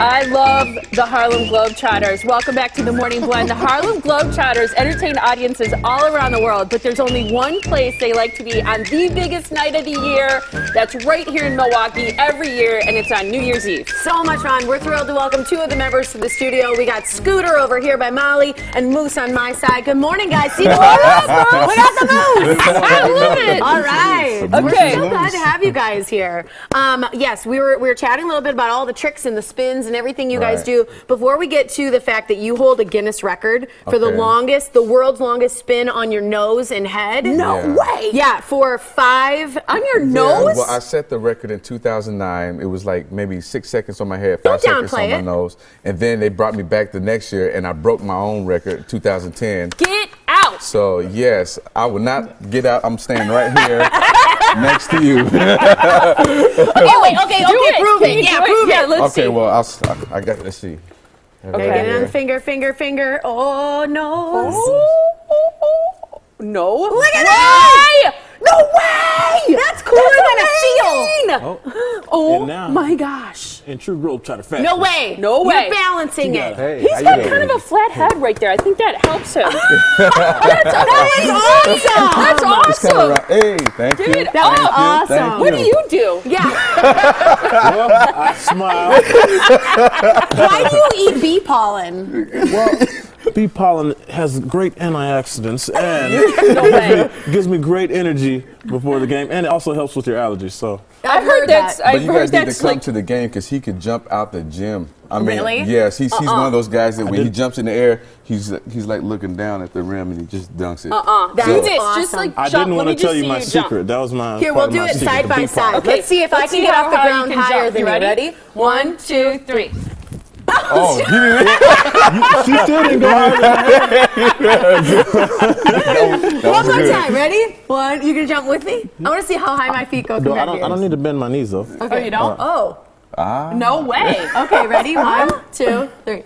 I love the Harlem Globetrotters. Welcome back to the Morning Blend. The Harlem Globetrotters entertain audiences all around the world, but there's only one place they like to be on the biggest night of the year. That's right here in Milwaukee every year, and it's on New Year's Eve. So much fun. We're thrilled to welcome two of the members to the studio. We got Scooter over here by Molly and Moose on my side. Good morning, guys. See the Moose? We got the Moose. I love it. All right. Okay. We're so glad to have you guys here. Um, yes, we were we were chatting a little bit about all the tricks and the spins and everything you guys do. Before we get to the fact that you hold a Guinness record for the longest, the world's longest spin on your nose and head. No Yeah. way. Yeah, for five On your Yeah, nose? well, I set the record in 2009. It was like maybe six seconds on my head, 5 Don't seconds downplay on my it. nose. And then they brought me back the next year, and I broke my own record in 2010. Get out. So, yes, I will not get out. I'm staying right here next to you. Okay, wait, okay, Do okay, it. prove it. Yeah, do prove Yeah, it. let's okay, see. well, I'll, I got. let's see. Okay, get it on the finger, finger, finger. Oh, nose. Oh. No. Look at way. that! No way! That's cooler than a seal. Oh And now- my gosh. In true Globetrotter fashion. No way. No way. You're balancing You it. got Hey, He's how you got kind of a flat head right there. I think that helps him. That is awesome. That's It's kinda awesome. right. Hey, thank you. Dude, Thank that was you, awesome. thank What do you do? Yeah. Well, I smile. Why do you eat bee pollen? well, bee pollen has great antioxidants and No way. gives me great energy before the game, and it also helps with your allergies. So I've heard that's. But I've you guys need to come like. to the game because he could jump out the gym. I mean, Really? yes, he's, he's one of uh-uh. those guys that when he jumps in the air, he's he's like looking down at the rim and he just dunks it. Uh-uh. That do is this. Just awesome. like I jump. didn't Let want me to tell you my you jump. secret. That was my Here, we'll do it secret, side by side. pollen. Let's see if I Let's can get off the ground higher than You you. ready? Ready? One, two, three. Oh, he didn't- She still didn't go higher. One more good. time. Ready? One. You gonna jump with me? I want to see how high my feet go No, I don't. I don't need to bend my knees though. Oh, you don't? Oh. Ah. No way. Okay. Ready? One, two, three.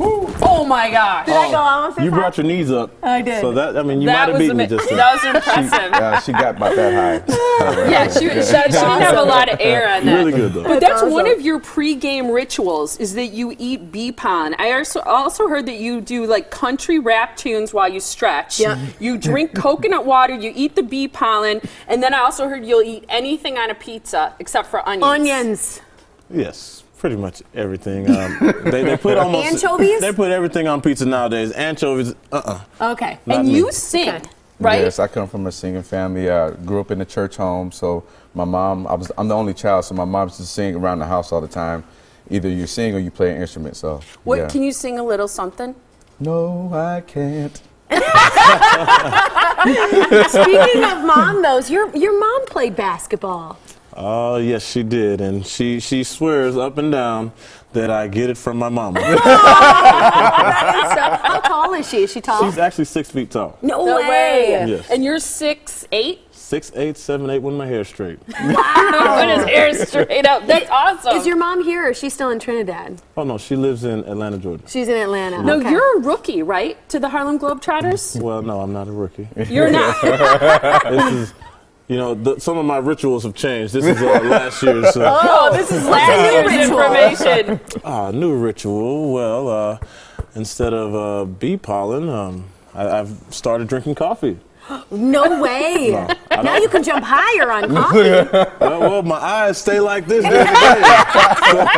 Oh my gosh. Did I go oh, almost You brought your knees up. I did. So that I mean, you might have was, beaten me ama- just then. that was impressive. Yeah, she got about that high. Yeah, she, she, she didn't have a lot of air on that. Really good though. But that's That's one of your pre-game rituals is that you eat bee pollen. I also also heard that you do like country rap tunes while you stretch. Yeah. You drink coconut water, you eat the bee pollen, and then I also heard you'll eat anything on a pizza except for onions. Onions. Yes, pretty much everything. Um, they, they put almost Anchovies? They put everything on pizza nowadays. Anchovies, uh, uh Okay. Not And me. you sing, Okay. right? Yes, I come from a singing family. I grew up in a church home, so my mom, I was, I'm the only child, so my mom used to sing around the house all the time. Either you sing or you play an instrument. So, What yeah. can you sing a little something? No, I can't. Speaking of mom, though, your your mom played basketball. Oh yes, she did, and she she swears up and down that I get it from my mama. So, how tall is she? Is she tall? She's actually six feet tall, no, No way. Yes. And you're six eight. six eight, seven eight, with my hair straight. Put his hair straight up. That's awesome. Is your mom here or is she still in Trinidad? Oh no, she lives in Atlanta, Georgia. She's in Atlanta. no, okay. you're a rookie, right? To the Harlem Globetrotters. Well, no, I'm not a rookie. You're not. this is, you know, the, some of my rituals have changed. This is uh, last year's. Uh, Oh, this is last year's ritual? information. Ah, new ritual. Well, uh, instead of uh, bee pollen, um, I, I've started drinking coffee. No way. No, now you can jump higher on coffee. Well, well, my eyes stay like this during the day.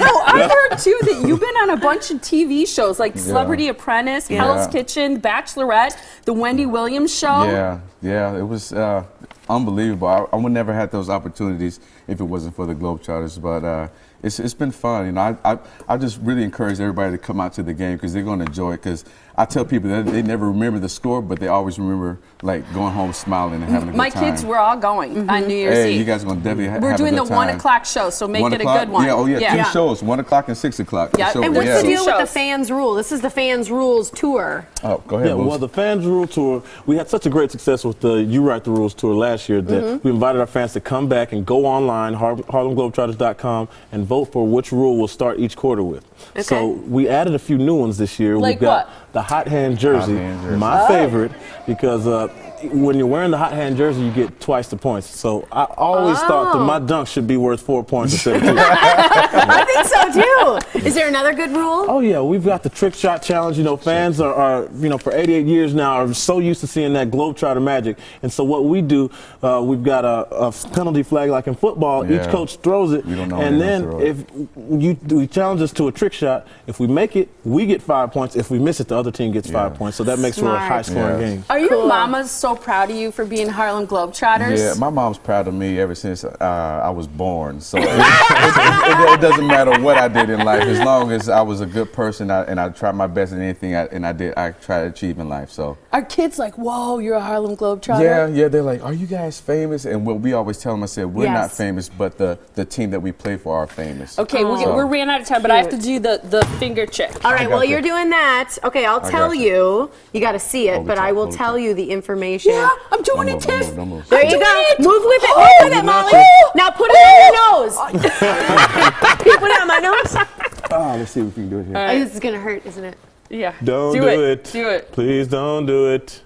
No, I've heard too that you've been on a bunch of TV shows like Celebrity Apprentice, Hell's Yeah. Kitchen, Bachelorette, The Wendy Williams Show. Yeah, yeah, it was uh, unbelievable. I, I would never had those opportunities if it wasn't for the Globetrotters. But uh, it's it's been fun. You know, I, I I just really encourage everybody to come out to the game because they're going to enjoy it. Because I tell people that they never remember the score, but they always remember like going home smiling and having a good time. My kids were all going on New Year's Hey, Eve. you guys are going to definitely ha- We're have doing the time. one o'clock show, so make One it o'clock? a good one. Yeah, oh yeah, two shows, one o'clock and six o'clock. Yeah, So, and And what's yeah. the deal with the fans rule? This is the fans rules tour. Oh, go ahead. Yeah, Moose. well, the Fans Rule Tour, we had such a great success with the You Write the Rules Tour last year that Mm-hmm. we invited our fans to come back and go online, Har- HarlemGlobetrotters.com, and vote for which rule we'll start each quarter with. Okay. So we added a few new ones this year. Like We've got what? The hot hand jersey, hand jersey. my favorite, because uh, when you're wearing the hot hand jersey, you get twice the points. So I always thought that my dunk should be worth four points instead of two. I think so too. Is there another good rule? Oh yeah, we've got the trick shot challenge. You know, fans are, are you know for 88 years now are so used to seeing that globetrotter magic, and so what we do, uh, we've got a, a penalty flag like in football. Each coach throws it, We don't know and then if you we challenge us to a trick shot, if we make it, we get five points. If we miss it, the other team gets five Yeah. points. So that makes for a high scoring Yeah. game. Are your Cool. mamas so proud of you for being Harlem Globetrotters? Yeah, my mom's proud of me ever since uh, I was born. So it, it, it- it doesn't matter what I did in life, as long as I was a good person I, and I tried my best in anything I, and I did, I tried to achieve in life. So Are kids like, whoa, you're a Harlem Globetrotter? yeah, yeah, they're like, "Are you guys famous?" And what we always tell them, I said, "We're not famous, but the the team that we play for are famous." Okay, we're, So- we're ran out of time, but I have to do the, the finger check. All right, while you. you're doing that, okay, I'll I tell got you. you. You got to see it, Hold it but I will hold tell tight. you the information. Yeah, I'm doing Don't it, Tiff. move, don't move. There you go. it. Move with it. Oh, Move with it, Molly. natural. Now put it on your nose. put it on my nose. Ah, let's see if we can do it here. Oh, this is gonna hurt, isn't it? Yeah. Don't do, do it. it. Do it. Please don't do it.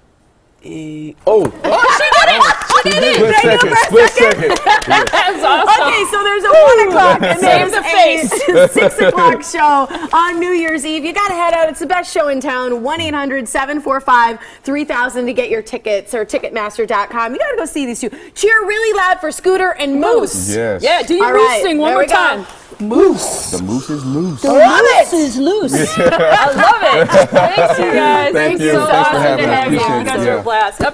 E- Oh, Oh, split second, split second. That's awesome. Okay, so there's a one o'clock and there's the a six o'clock show on New Year's Eve. You gotta head out. It's the best show in town. 1-800-745-3000 to get your tickets or Ticketmaster.com. You gotta go see these two. Cheer really loud for Scooter and Moose. Yes. Yeah, do your All moose right, thing one more we go. time. Moose. The moose is loose. The love moose it. is loose. I love it. Thanks, you guys. Thank It's you. so Thanks for awesome having to us. have you. Appreciate You guys it. were a blast. Up